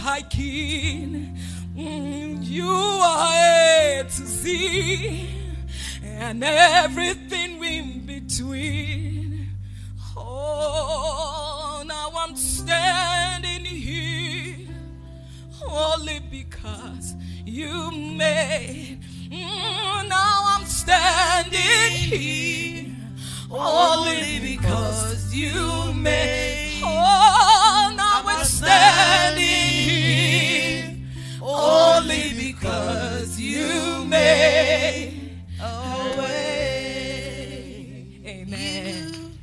High King. Mm, you are A to Z and everything in between. Oh, now I'm standing here only because you made. Mm, now I'm standing here only because you made. Oh, standing here only because you made a way. Amen.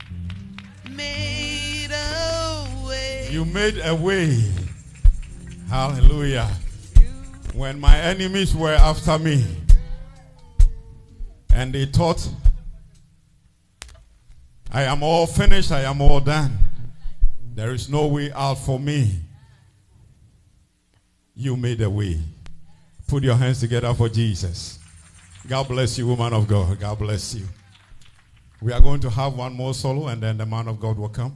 Made a way. You made a way. Hallelujah. When my enemies were after me and they thought, I am all finished, I am all done. There is no way out for me. You made a way. Put your hands together for Jesus. God bless you, woman of God. God bless you. We are going to have one more solo and then the man of God will come.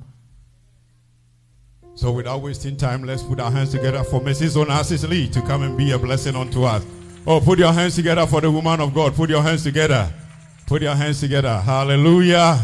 So without wasting time, let's put our hands together for Mrs. Onassis Lee to come and be a blessing unto us. Oh, put your hands together for the woman of God. Put your hands together. Put your hands together. Hallelujah.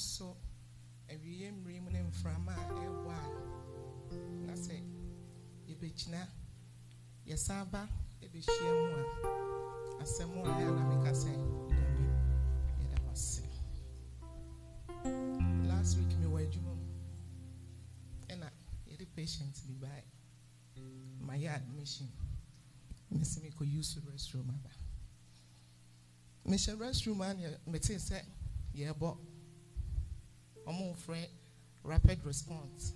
A ɛrekɔ so awie mmere mu ne mframa a ɛrebɔ a na sɛ yɛbɛgyina yɛsan ba ɛbɛhyia mu a asɛm a ɛyɛ na meka sɛ Nyame yɛda wo ase. last week me wɔ adwuma mu ɛna yɛde patient bi bae. Mayɛ admission. Mesi mekɔ use restroom aba. Mehyɛ restroom a neɛ metee sɛ yɛrebɔ ɔmo frɛ rapid response.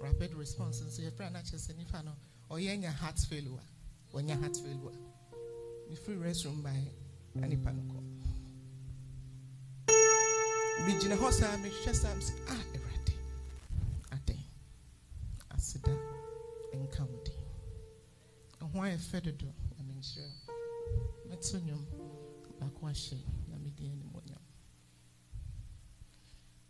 Rapid response. Nso no akyerɛ sɛ nifa no. Ɔyɛ nya heart failure. Ɔnya heart failure. Mefiri restroom bae na nipa no. Kɔ megyina hɔ saa mehwɛ saa msɛ ah awurade adɛn aseda nka wo din ɛho ayɛ fɛ dodo na menhyerɛ mɛto nnwom baako ahyɛ na medi animonyam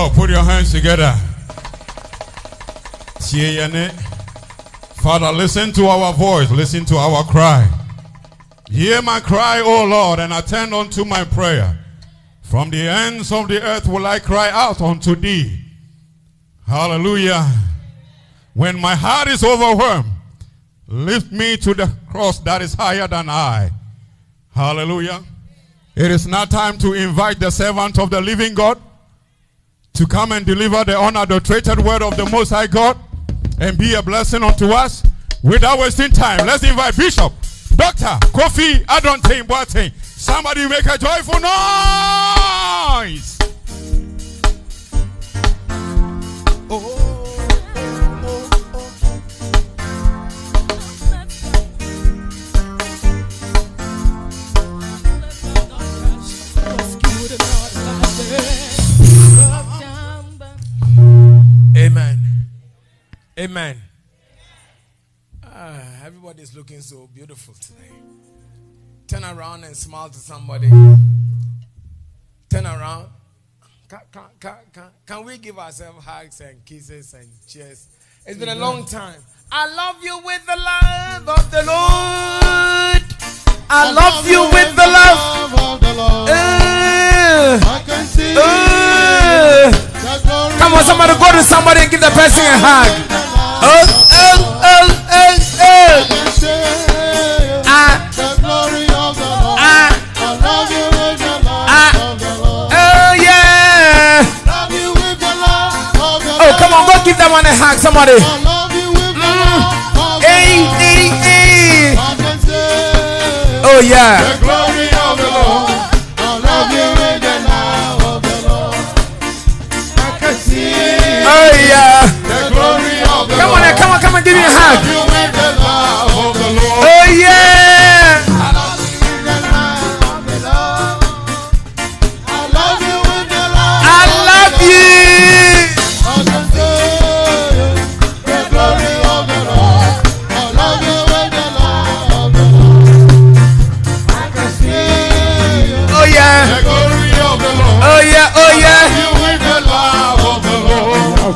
Oh, put your hands together. Father, listen to our voice. Listen to our cry. Hear my cry, O Lord, and attend unto my prayer. From the ends of the earth will I cry out unto thee. Hallelujah. When my heart is overwhelmed, lift me to the cross that is higher than I. Hallelujah. It is now time to invite the servant of the living God to come and deliver the unadulterated word of the Most High God and be a blessing unto us. Without wasting time, let's invite Bishop, Doctor Kofi Adonteng Boateng. Somebody make a joyful noise. Oh. Amen. Ah, everybody is looking so beautiful today. Turn around and smile to somebody. Turn around. Can, can, can, can, we give ourselves hugs and kisses and cheers? It's been a long time. I love you with the love of the Lord. I love you with the love of the Lord. Uh, I can see uh. the Come on, somebody go to somebody and give the person a hug. Give that one a hug, somebody. Of Hey, hey, hey. Oh, yeah. The Lord. I can see Oh, yeah. Oh, yeah. Oh, yeah. You love.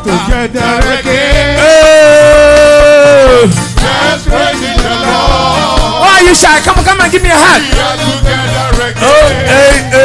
Together Lord. Why are you shy? Come on, come on, give me a hug. We are together. Oh, hey, hey,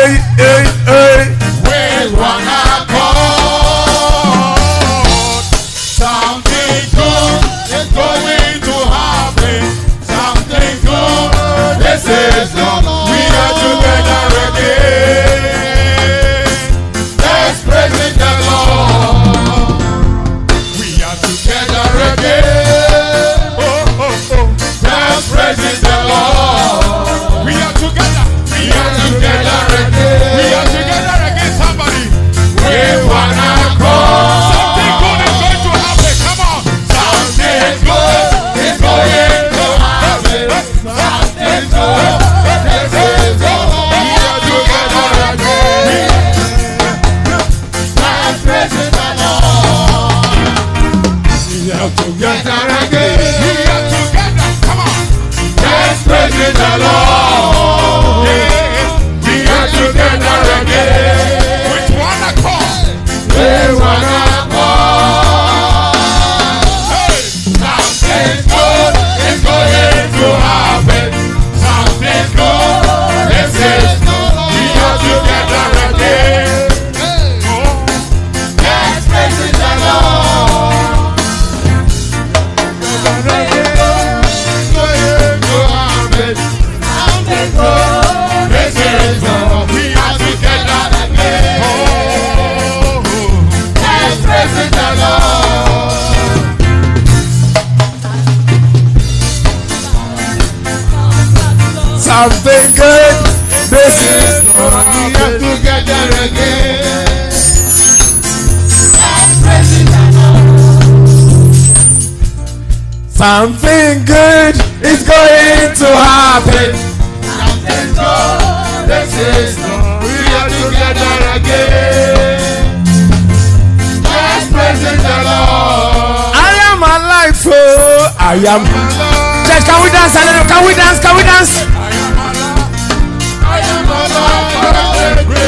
Something good. This is We are together again. something good is going to happen. Something good. This is we are together again. Let's praise the Lord. I am alive, oh, I am. Church, can we dance? Can we dance? Can we dance?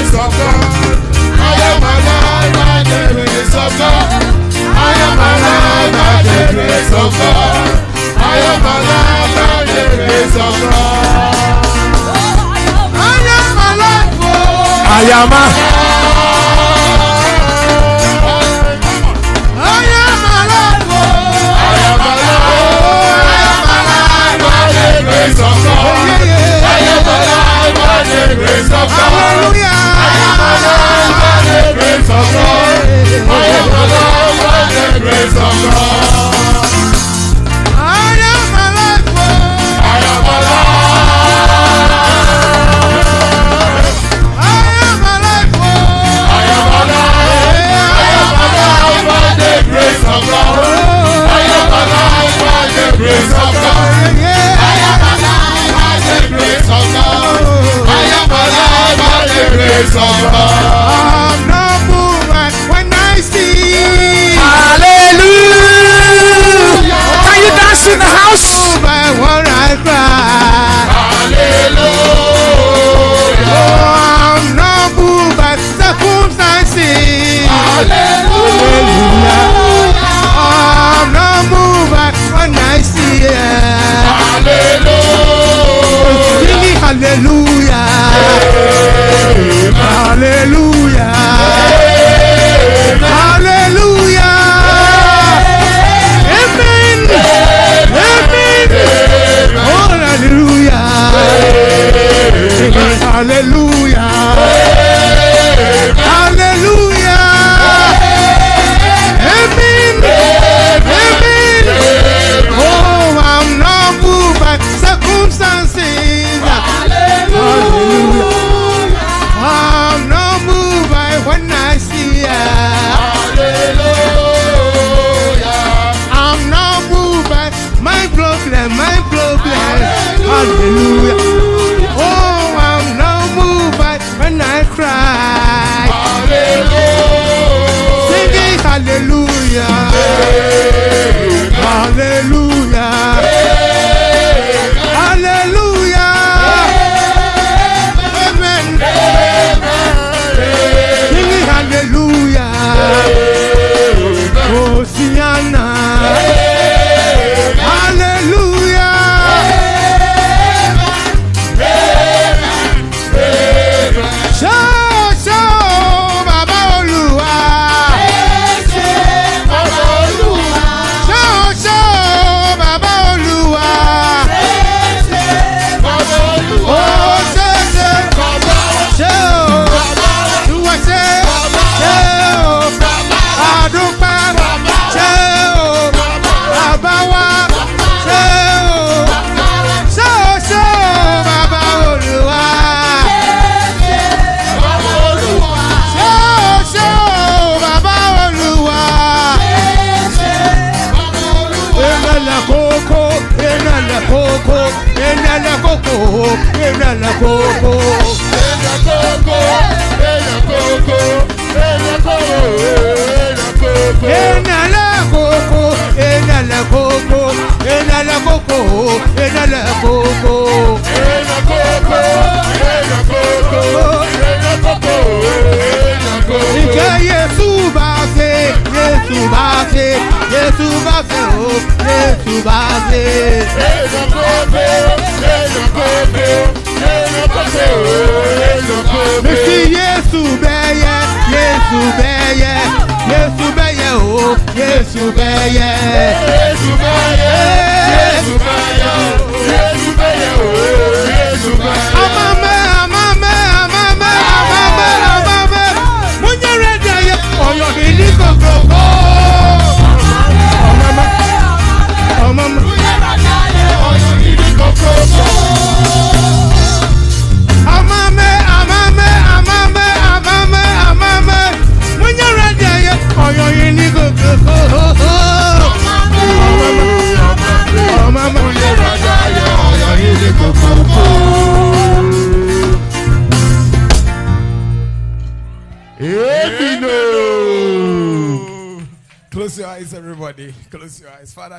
grace of God. I am alive by the grace of God. I am alive by the grace of God. I am alive by the grace of God. I am alive. Oh. I am alive.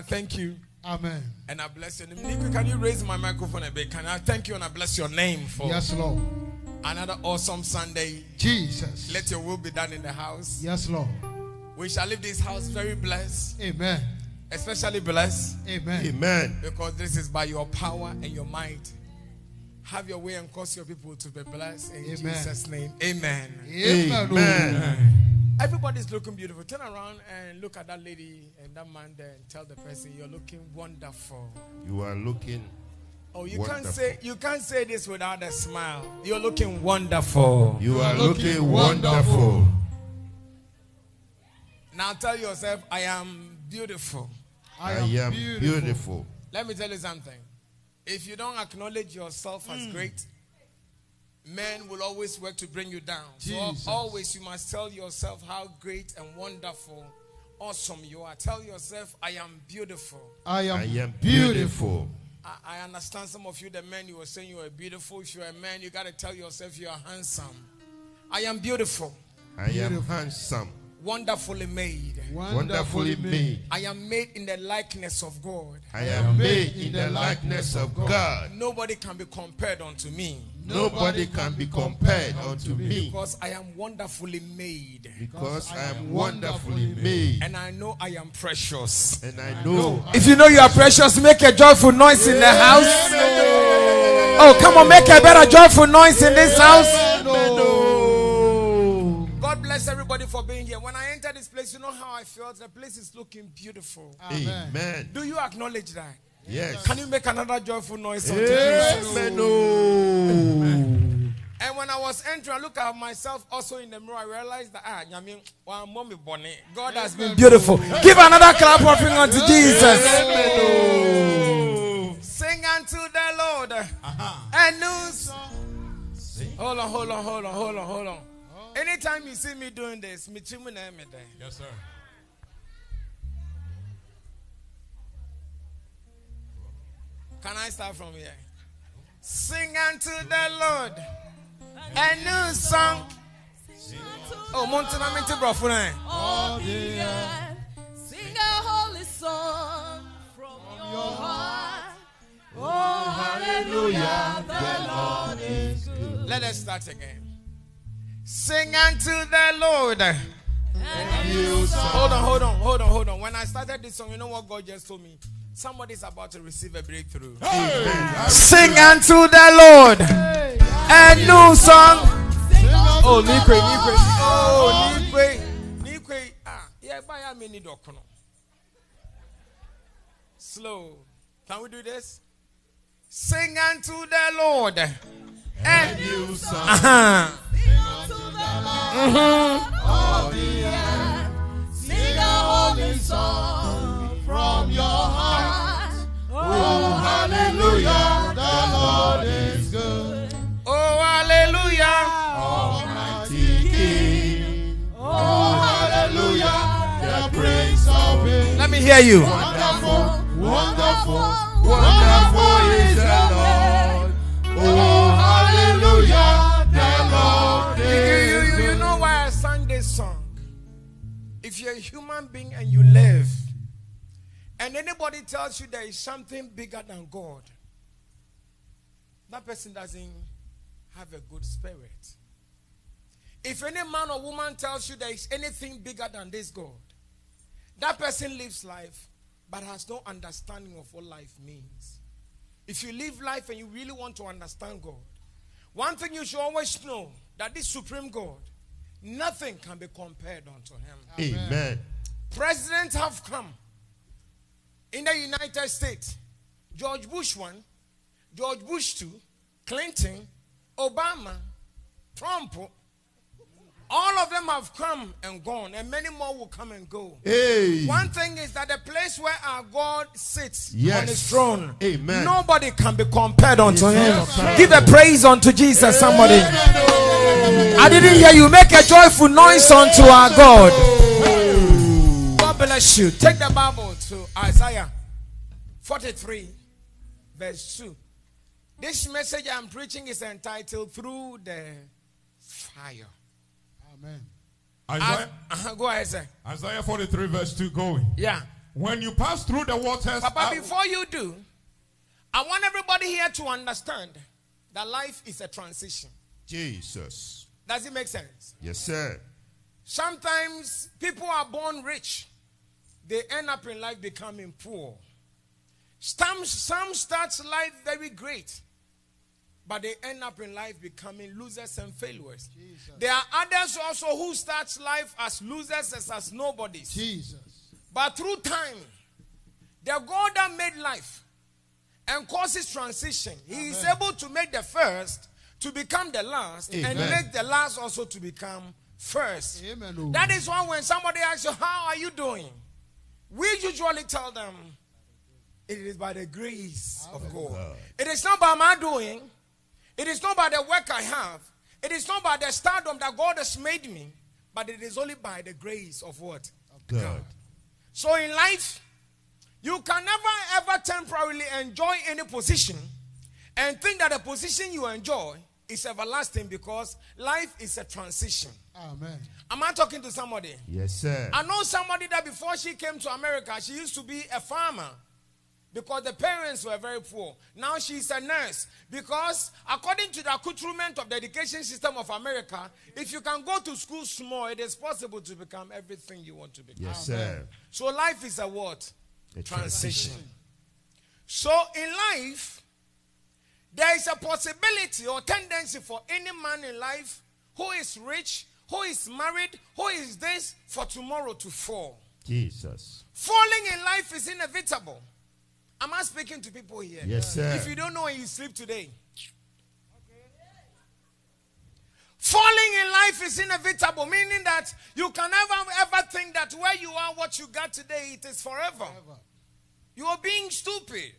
I thank you. Amen. And I bless your name. Can you raise my microphone a bit? Can I thank you and I bless your name for Yes, Lord. Another awesome Sunday. Jesus. Let your will be done in the house. Yes, Lord. We shall leave this house very blessed. Amen. Especially blessed. Amen. Amen. Because this is by your power and your might. Have your way and cause your people to be blessed in Amen. Jesus' name. Amen. Amen. Amen. Amen. Everybody's looking beautiful. Turn around and look at that lady and that man there and tell the person you're looking wonderful. You are looking. Oh, you Wonderful. can't say you can't say this without a smile. You're looking wonderful. You are looking looking wonderful. wonderful. Now tell yourself, I am beautiful. I am beautiful. Let me tell you something. If you don't acknowledge yourself as hmm. great, men will always work to bring you down. So always you must tell yourself how great and wonderful, awesome you are. Tell yourself, I am beautiful. I am, I am beautiful. beautiful. I, I understand some of you, the men, you were saying you are beautiful. If you're a man, you got to tell yourself you are handsome. I am beautiful, I am handsome. wonderfully made. Wonderfully made. I am made in the likeness of God. I am made in the likeness of God. Nobody can be compared unto me Nobody can be compared unto me because I am wonderfully made. because I am wonderfully made. And I know I am precious. And I know If you know you are precious, make a joyful noise in the house. Oh, come on, make a better joyful noise in this house. God bless everybody for being here. When I enter this place, you know how I felt? The place is looking beautiful. Amen. Do you acknowledge that? Yes. Can you make another joyful noise unto Jesus? Amen. Oh. And when I was entering, I look at myself also in the mirror. I realized that ah, nyame, wa mommy bonnet. God has been beautiful. Give another clap offering unto Jesus. Sing unto the Lord a new song. Hold on, hold on, hold on, hold on, hold on. Anytime you see me doing this, me chimu na me there. Yes, sir. Can I start from here? Sing unto the Lord a new song. Oh, Montana Minty Brofune. All the earth, sing a holy song from your heart. Oh, hallelujah, the Lord is good. Let us start again. Sing unto the Lord. Hold on, hold on, hold on, hold on. When I started this song, you know what God just told me? Somebody's about to receive a breakthrough. Sing unto the Lord a new song. Oh, Nikwe, Nikwe. Oh, Nikwe. Nikwe. Ah, yeah, by a mini dokono. Slow. Can we do this? Sing unto the Lord. And New song. uh-huh. All the earth, sing a holy song from your heart. Oh, Hallelujah. The Lord is good. Oh, hallelujah. Almighty King. Oh, hallelujah. The Prince of Peace. Let me hear you. Wonderful, wonderful, wonderful is the Lord. Oh, hallelujah. The Lord You, you, you, you know why I sang this song? If you're a human being and you live, and anybody tells you there is something bigger than God, that person doesn't have a good spirit. If any man or woman tells you there is anything bigger than this God, that person lives life but has no understanding of what life means. If you live life and you really want to understand God, one thing you should always know that this supreme God, nothing can be compared unto him. Amen. Presidents have come in the United States. George Bush one, George Bush two, Clinton, Obama, Trump. All of them have come and gone, and many more will come and go. Hey. One thing is that the place where our God sits Yes. on his throne, Amen. nobody can be compared unto him. Yes. Give a praise unto Jesus, somebody. I didn't hear you. Make a joyful noise unto our God. Bless you. Take the Bible to Isaiah 43, verse 2. This message I'm preaching is entitled Through the Fire. Amen. Isaiah, Uh, go ahead, sir. Isaiah 43, verse 2 going. Yeah. When you pass through the waters, Papa, I- before you do, I want everybody here to understand that life is a transition. Jesus. Does it make sense? Yes, sir. Sometimes people are born rich, they end up in life becoming poor. Some, some start life very great, but they end up in life becoming losers and failures. Jesus. There are others also who starts life as losers as, as nobodies. Jesus. But through time, the God that made life and causes transition, He is able to make the first to become the last and make the last also to become first. Amen. oh. That is why when somebody asks you, How are you doing? We usually tell them, It is by the grace of God. It is not by my doing, it is not by the work I have, it is not by the stardom that God has made me, but it is only by the grace of what? God. So in life, you can never ever temporarily enjoy any position and think that the position you enjoy is everlasting because life is a transition. Amen. Am I talking to somebody? Yes, sir. I know somebody that before she came to America, she used to be a farmer because the parents were very poor. Now she's a nurse because, according to the accoutrement of the education system of America, if you can go to school small, it is possible to become everything you want to become. Yes, sir. So life is a what? A Transition. So in life, there is a possibility or tendency for any man in life who is rich, who is married, who is this, for tomorrow to fall. Jesus. Falling in life is inevitable. Am I speaking to people here? Yes, sir. If you don't know when you sleep today, falling in life is inevitable, meaning that you can never ever think that where you are, what you got today, it is forever. You are being stupid.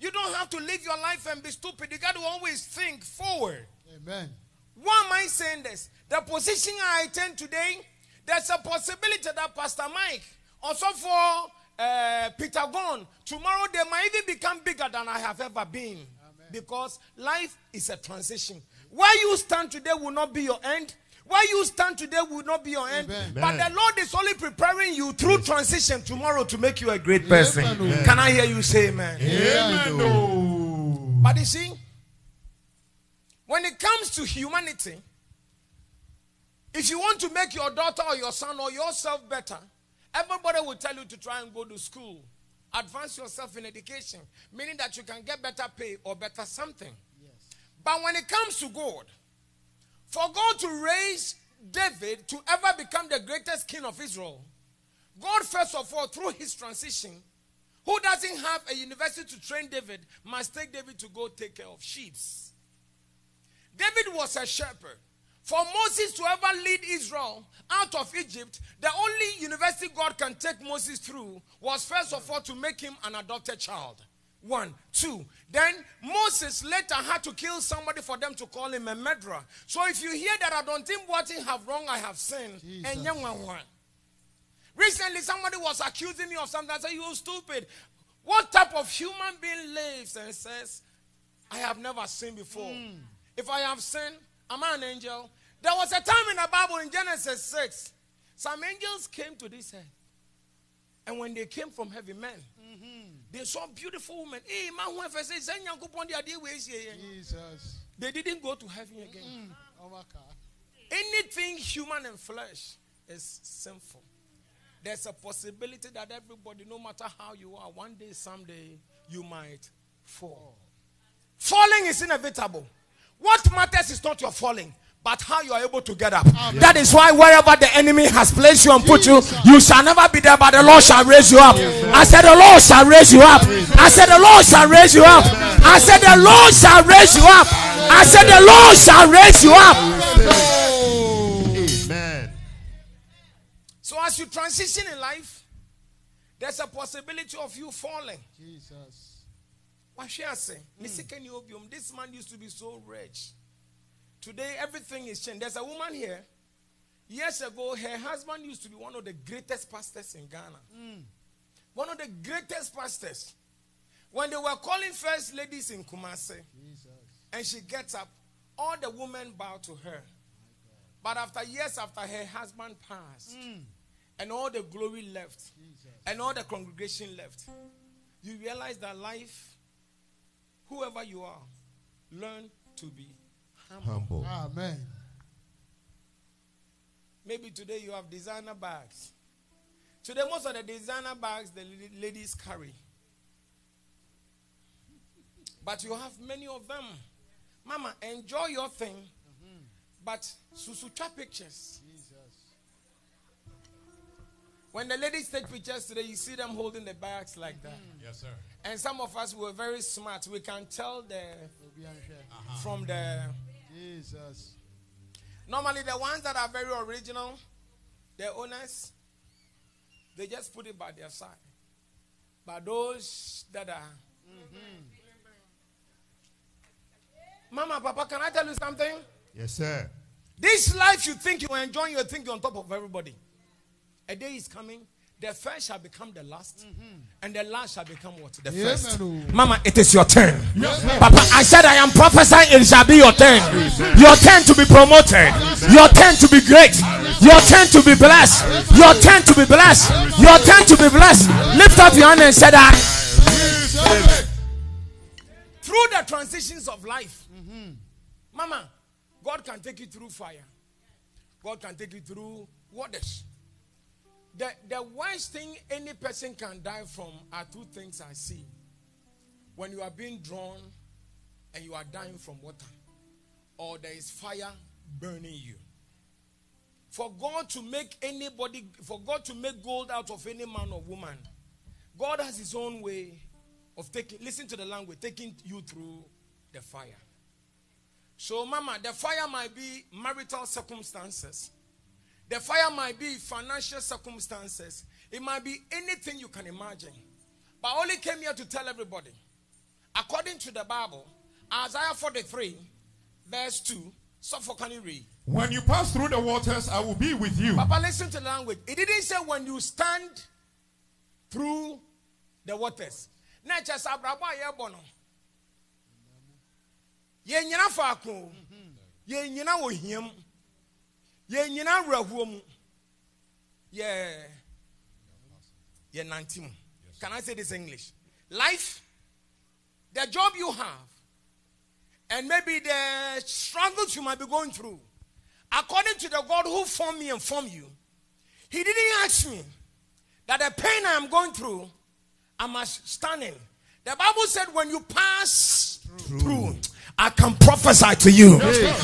You don't have to live your life and be stupid. You got to always think forward. Amen. Why am I saying this? The position I attend today, there's a possibility that Pastor Mike, also for uh, Peter Gone, tomorrow they might even become bigger than I have ever been. Because life is a transition. Where you stand today will not be your end. Where you stand today will not be your end. Amen. But the Lord is only preparing you through transition tomorrow to make you a great person. Amen. Can I hear you say amen? Amen. oh. But you see, when it comes to humanity, if you want to make your daughter or your son or yourself better, everybody will tell you to try and go to school. Advance yourself in education, meaning that you can get better pay or better something. But when it comes to God, for God to raise David to ever become the greatest king of Israel, God, first of all, through his transition, who doesn't have a university to train David, must take David to go take care of sheep. David was a shepherd. For Moses to ever lead Israel out of Egypt, the only university God can take Moses through was first of all to make him an adopted child. One, two. Then Moses later had to kill somebody for them to call him a murderer. So if you hear that I don't think what I have wrong, I have sinned. And young one, one. Recently, somebody was accusing me of something. I said, You stupid. What type of human being lives and says, I have never sinned before? Hmm. If I have sinned, am I an angel? There was a time in the Bible in Genesis 6, some angels came to this earth. And when they came from heaven, men, mm-hmm. they saw beautiful women. Hey, man, when I say, "Send Nyankopɔn de adeɛ wei sie yɛn." Jesus. They didn't go to heaven mm-hmm. again. Oh, my God. Anything human and flesh is sinful. There's a possibility that everybody, no matter how you are, one day, someday, you might fall. Falling is inevitable. What matters is not your falling, but how you are able to get up. That is why wherever the enemy has placed you and put you, you shall never be there, but the Lord shall raise you up. I said, The Lord shall raise you up. I said, The Lord shall raise you up. I said, The Lord shall raise you up. I said, The Lord shall raise you up. Amen. So as you transition in life, there's a possibility of you falling. Jesus. What should I say? Hmm. Nisike ni obiom. This man used to be so rich. Today, everything is changed. There's a woman here. Years ago, her husband used to be one of the greatest pastors in Ghana. Hmm. One of the greatest pastors. When they were calling first ladies in Kumasi, Jesus. and she gets up, all the women bow to her. But after years after her husband passed, hmm. and all the glory left, and all the congregation left, you realize that life, whoever you are, learn to be humble. Humble. Amen. Maybe today you have designer bags. Today, most of the designer bags the ladies carry. But you have many of them. Mama, enjoy your thing, mm-hmm. but susucha pictures. When the ladies take pictures today, you see them holding the bags like that. Yes, sir. And some of us were very smart. We can tell the uh-huh. from the Jesus. normally the ones that are very original, the owners, they just put it by their side. But those that are mm-hmm. Mama, Papa, can I tell you something? Yes, sir. This life you think you're enjoying, you think you're on top of everybody. A day is coming, the first shall become the last, and the last shall become what? The first. Amen. Mama, it is your turn. Papa, I said I am prophesying, it shall be your turn. Your turn to be promoted. Your turn to be great. Your turn to be blessed. Your turn to be blessed. Your turn to be blessed. Lift up your hand and say that. Through the transitions of life, Mama, God can take you through fire. God can take you through waters. The, the worst thing any person can die from are two things I see. When you are being drawn and you are dying from water, or there is fire burning you. For God to make anybody, for God to make gold out of any man or woman, God has his own way of taking, listen to the language, taking you through the fire. So, Mama, the fire might be marital circumstances. The fire might be financial circumstances. It might be anything you can imagine. But I only came here to tell everybody. According to the Bible, Isaiah 43, verse 2. So for can you read? When you pass through the waters, I will be with you. Papa, listen to the language. It didn't say when you stand through the waters. Na kyerɛ sɛ abrabɔ a yɛrebɔ no yɛnyina faako yɛnyina wɔ yɛnyina awerɛhoɔ mu. Yɛ yɛnante mu. Can i say this english? Life the job you have and maybe the struggles you might be going through according to the god who formed me and formed you he didn't ask me that the pain i am going through I must stand in. The Bible said, when you pass through, I can prophesy to you.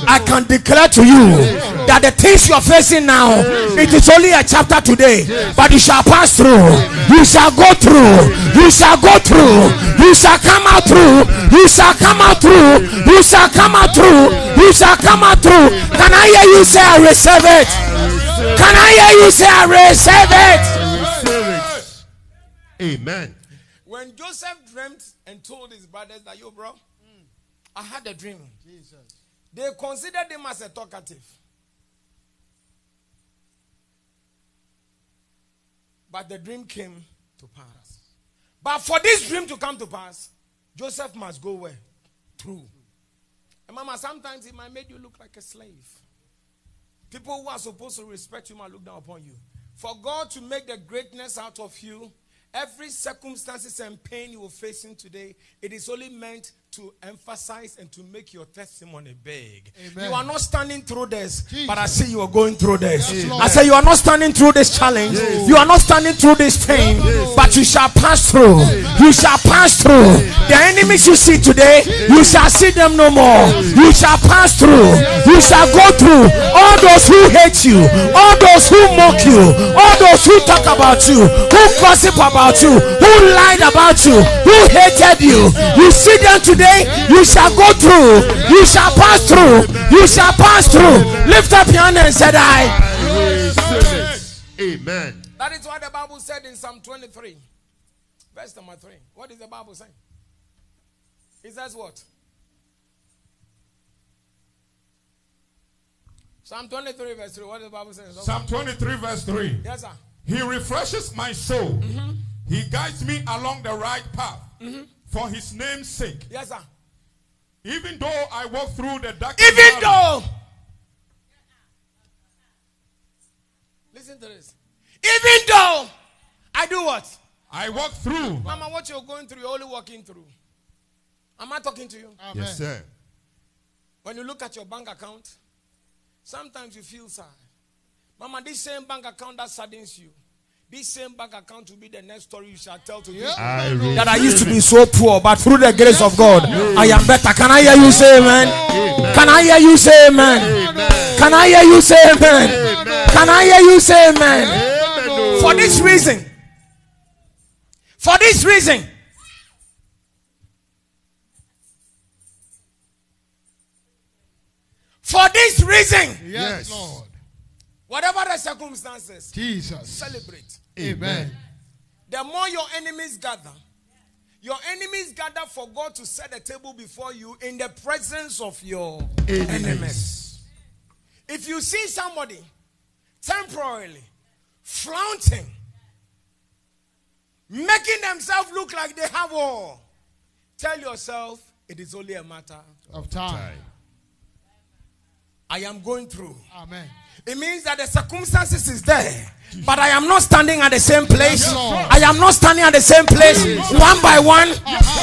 I can declare to you that the things you are facing now, it is only a chapter today, but you shall pass through. You shall go through. You shall go through. You shall come out through. You shall come out through. You shall come out through. You shall come out through. Can I hear you say, I receive it? Can I hear you say, I receive it? Amen. When Joseph dreamt and told his brothers that, you bro, I had a dream. Jesus. They considered him as a talkative. But the dream came to pass. But for this dream to come to pass, Joseph must go where? Through. And mama, sometimes it might make you look like a slave. People who are supposed to respect you might look down upon you. For God to make the greatness out of you, every circumstances and pain you are facing today, it is only meant to emphasize and to make your testimony big. Amen. You are not standing through this, Jesus. but I see you are going through this. Yes, I say you are not standing through this challenge. You are not standing through this pain, but you shall pass through. You shall pass through. The enemies you see today, you shall see them no more. You shall pass through. You shall go through. All those who hate you, all those who mock you, all those who talk about you, who gossip about you, who lied about you, who hated you. You see them today, you shall go through. You shall pass through. You shall pass through. Lift up your hand and say, I. Amen. That is what the Bible said in Psalm 23, verse number 3. What is the Bible saying? It says what? Psalm 23, verse 3. What is the Bible saying? Psalm 23, verse 3. Yes, sir. He refreshes my soul. Mm-hmm. He guides me along the right path mm-hmm. For his name's sake. Yes, sir. Even though I walk through the dark Even though. Listen to this. Even though I do what? I walk through. Mama, what you're going through, you're only walking through. Am I talking to you? Amen. Yes, sir. When you look at your bank account, sometimes you feel sad. Mama, this same bank account that saddens you, This same bank account will be the next story you shall tell to Yeah. people. I That I used to be so poor, but through the grace of God, I am better. Can I hear you say amen? Can I hear you say amen? Can I hear you say amen? Can I hear you say amen? Amen, oh. For this reason, for this reason, for this reason, Yes, Yes. Lord. Whatever the circumstances, Jesus. celebrate. Amen. The more your enemies gather, your enemies gather for God to set a table before you in the presence of your enemies. If you see somebody temporarily flaunting, making themselves look like they have all, tell yourself it is only a matter. Of time. I am going through. Amen. It means that the circumstances is there, but I am not standing at the same place. I am not standing at the same place. One by one,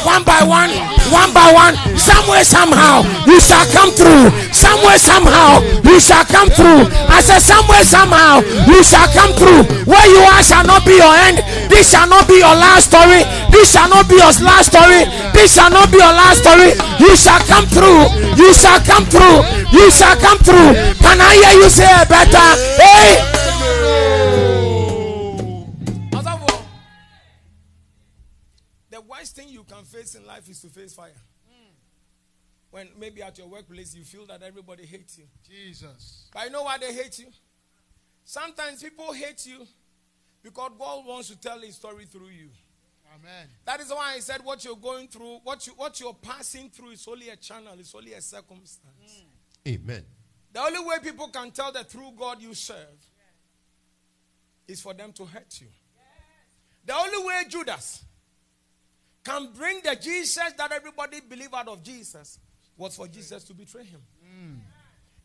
one by one, one by one. Somewhere, somehow, you shall come through. Somewhere, somehow, you shall come through. I said, somewhere, somehow, you shall come through. Where you are shall not be your end. This shall not be your last story. This shall not be your last story. This shall not be your last story. You shall come through. You shall come through. You shall come through. Can I hear you say it better? Hey! The worst thing you can face in life is to face fire. When maybe at your workplace you feel that everybody hates you. Jesus. But you know why they hate you? Sometimes people hate you because God wants to tell his story through you. Amen. That is why I said what you're going through, what you what you're passing through is only a channel, it's only a circumstance. Mm. Amen. The only way people can tell the true God you serve is for them to hurt you. The only way Judas can bring the Jesus that everybody believe out of Jesus was for Jesus to betray him. Mm.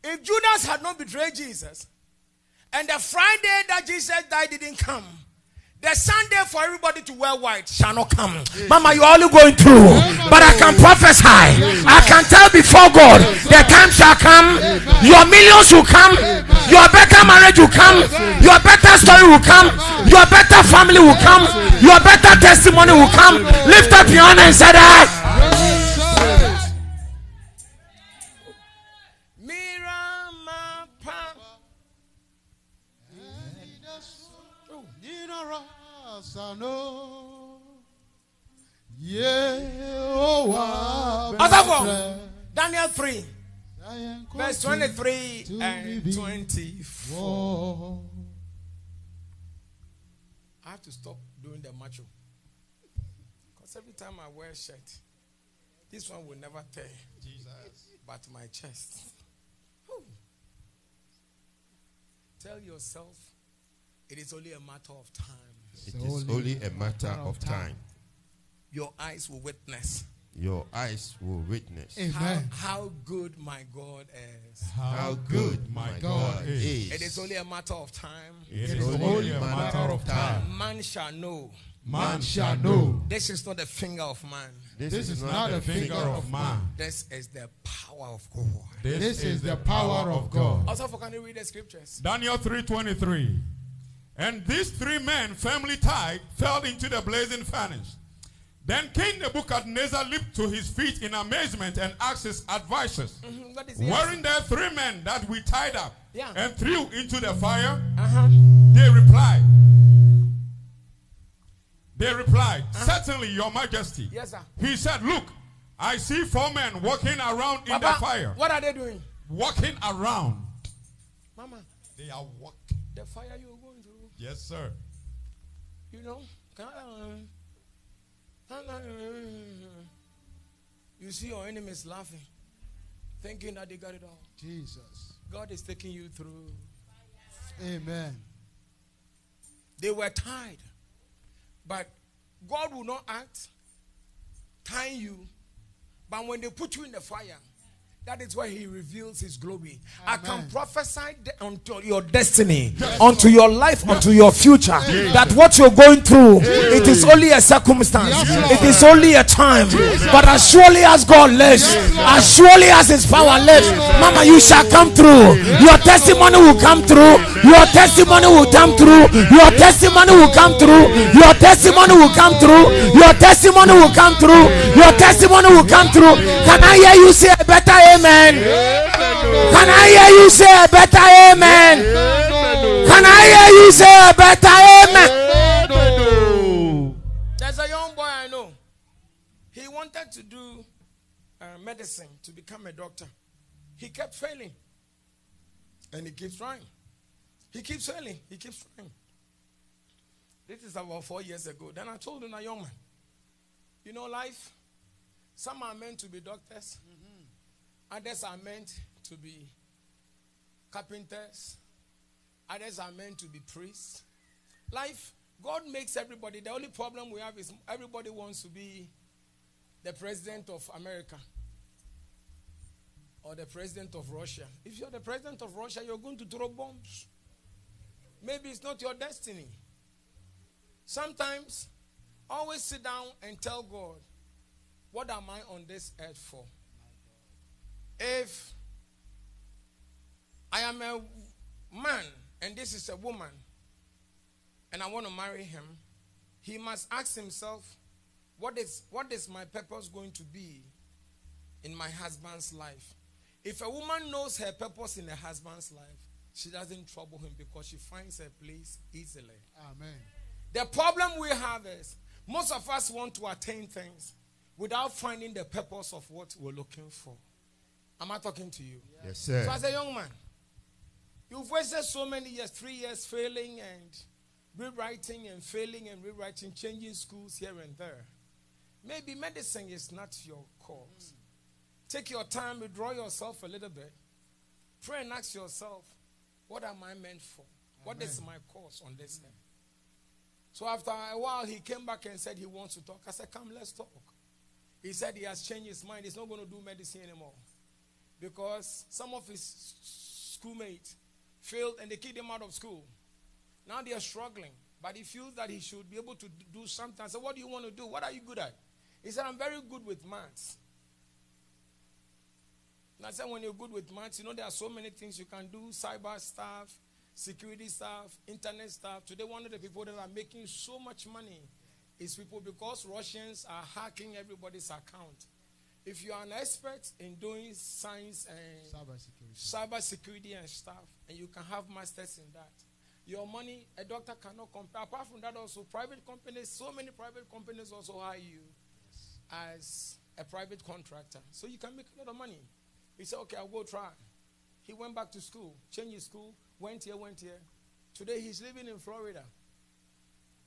If Judas had not betrayed Jesus, and the Friday that Jesus died didn't come, the Sunday for everybody to wear white shall not come. Mama, you're only going through. But I can prophesy. I can tell before God, the time shall come. Your millions will come. Your better marriage will come. Your better story will come. Your better family will come. Your better testimony will come. Lift up your hand and say that. Other Daniel 3, verse 23 and 24. I have to stop doing the macho. Because every time I wear a shirt, this one will never tear. Jesus. But my chest. Tell yourself it is only a matter of time. It is only a matter of time. Your eyes will witness Your eyes will witness how, Amen. how good my God is. how good my God is. It is only a matter of time. It is only a matter of time. Man shall know. Man shall know. This is not the finger of man. This, This is, is not not the a finger Finger of of man. This is the power of God. This is the power of God. Also, for can you read the scriptures? Daniel 3:23. And these three men, firmly tied, fell into the blazing furnace. Then King Nebuchadnezzar leaped to his feet in amazement and asked his advisors, Mhm, the Weren't there three men that we tied up Yeah. and threw into the fire? Uh-huh. They replied, They replied, Certainly, Your Majesty. Yes, sir. He said, Look, I see four men walking around in the fire. what are they doing? Walking around. Mama, They are walking. the fire through, Yes, sir. you know. can I- can I- You see your enemies laughing, thinking that they got it all. Jesus. God is taking you through. Amen. They were tied. But God will not act tying you. But when they put you in the fire, That is where he reveals his glory. I can prophesy de- unto your destiny, unto your life, unto your future. That what you're going through, it is only a circumstance, it is only a time. But as surely as God lives, as surely as his power lives, Mama, you shall come through. Your testimony will come through. Your testimony will come through. Your testimony will come through. Your testimony will come through. Your testimony will come through. Your testimony will come through. Can I hear you say a better amen? Can I hear you say a better amen? Can I hear you say a better amen? There's a young boy I know. He wanted to do uh, medicine to become a doctor. He kept failing. And he keeps trying. He keeps failing. He keeps trying. This is about four years ago. Then I told him, a young man, you know, life, some are meant to be doctors, others are meant to be carpenters, others are meant to be priests. Life, God makes everybody. The only problem we have is everybody wants to be the president of America or the president of Russia. If you're the president of Russia, you're going to throw bombs. Maybe it's not your destiny. Sometimes, always sit down and tell God, what am I on this earth for? If I am a man and this is a woman and I want to marry him, he must ask himself, what is, what is my purpose going to be in my husband's life? If a woman knows her purpose in her husband's life, she doesn't trouble him because she finds her place easily. Amen. The problem we have is most of us want to attain things without finding the purpose of what we're looking for. Am I talking to you? Yes, sir. So, as a young man, you've wasted so many years three years failing and rewriting and failing and rewriting, changing schools here and there. Maybe medicine is not your cause. Take your time, withdraw yourself a little bit. Pray and ask yourself, what am I meant for? What is my cause on this earth? So after a while, he came back and said he wants to talk. I said, Come, let's talk. He said he has changed his mind. He's not going to do medicine anymore. Because some of his schoolmates failed and they kicked him out of school. Now they are struggling. But he feels that he should be able to do something. I said, What do you want to do? What are you good at? He said, I'm very good with maths. And I said, when you're good with maths, you know there are so many things you can do cyber stuff, security stuff, internet stuff. Today, one of the people that are making so much money is people because Russians are hacking everybody's account. If you are an expert in doing science and Cybersecurity. cyber security and stuff, and you can have masters in that. Your money, a doctor cannot compare. Apart from that, also private companies, so many private companies also hire you as a private contractor, so you can make a lot of money. He said, "Okay, I'll go try." He went back to school, changed his school, went here, went here. Today he's living in Florida.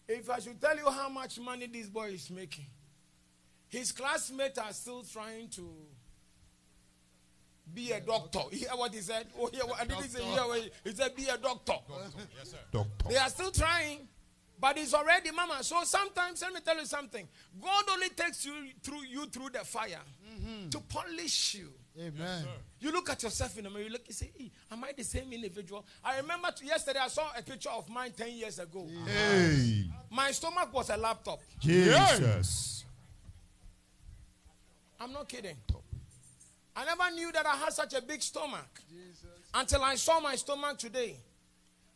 If I should tell you how much money this boy is making, his classmates are still trying to be a doctor. You hear what he said? Oh, hear what, I didn't say hear what he, he said. Be a doctor. Doctor. They are still trying, but it's already mama. So sometimes, let me tell you something. God only takes you through you through the fire to polish you. Amen. You look at yourself in the mirror, you look, you say, "Eh, Am I the same individual? I remember t- yesterday I saw a picture of mine 10 years ago. Hey. My stomach was a laptop. Jesus. I'm not kidding. I never knew that I had such a big stomach until I saw my stomach today.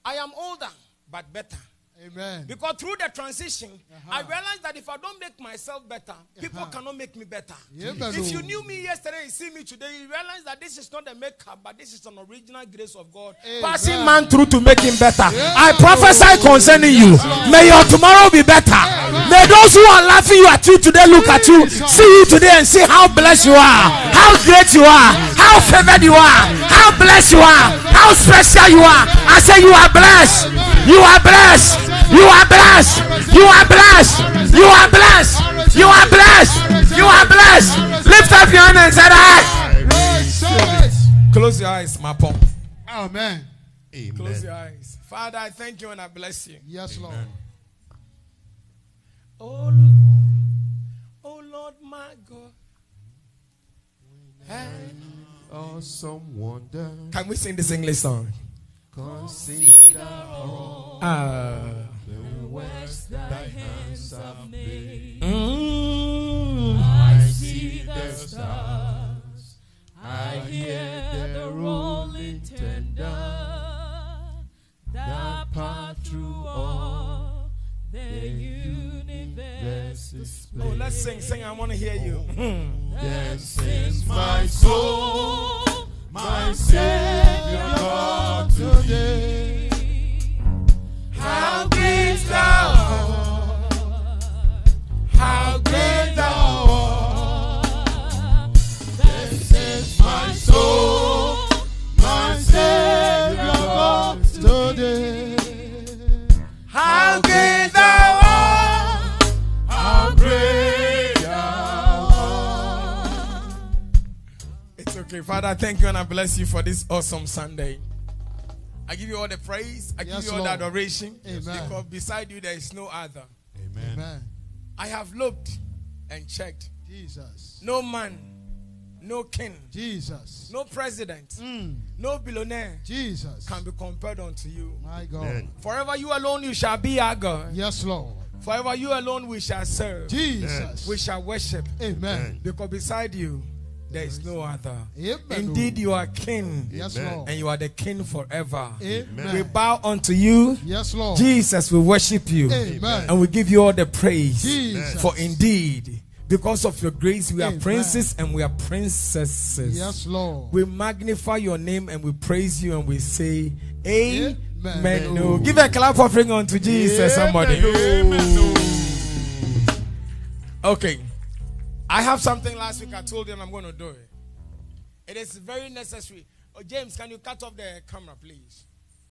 I am older, but better. Amen. Because through the transition, I uh-huh. realized that if I don't make myself better, uh-huh. people cannot make me better. Yeah, if you knew me yesterday and see me today, you realize that this is not a makeup, but this is an original grace of God. Amen. Passing man through to make him better. I prophesy concerning you. May your tomorrow be better. May those who are laughing you at you today look at you, see you today and see how blessed you are, how great you are, how favored you are, how blessed you are, how special you are. I say you are blessed. You are blessed. You are blessed. You are blessed. You are blessed. You are blessed. You are blessed. Lift up your hand and say, "I." Close your eyes, my pump. Amen. Close your eyes. Father, I thank you and I bless you. Yes, Lord. Oh, oh Lord, my God. Awesome wonder. Can we sing this English song? Consider all Ah. the works thy hands have made. Mm. I see the stars. I hear the rolling tender that pass through all the universe Oh, let's sing, sing. I want to hear you. Hmm. Then sings my soul, my Savior God today. How great thou art! How It's. Father, thank you and I bless you for this awesome Sunday. I give you all the praise. I give Yes, you all Lord. the adoration. Amen. Because beside you, there is no other. Amen. Amen. I have looked and checked. Jesus. No man, no king, Jesus. no president, Mm. no billionaire Jesus. can be compared unto you. My God. Amen. Forever you alone you shall be our God. Yes, Lord. Forever you alone we shall serve. Jesus. We shall worship. Amen. Because beside you there is no other. Amen. Indeed, you are king. Yes, Lord. And you are the king forever. We bow unto you. Yes, Lord. Jesus, we worship you. Amen. And we give you all the praise. Jesus. For indeed, because of your grace, we are Amen. princes and we are princesses. Yes, Lord. We magnify your name and we praise you and we say, Amen. Amen. No. Give a clap offering unto Jesus, somebody. Amen. Okay. I have something last week I told and I'm going to do it. It is very necessary. Oh, James, can you cut off the camera, please?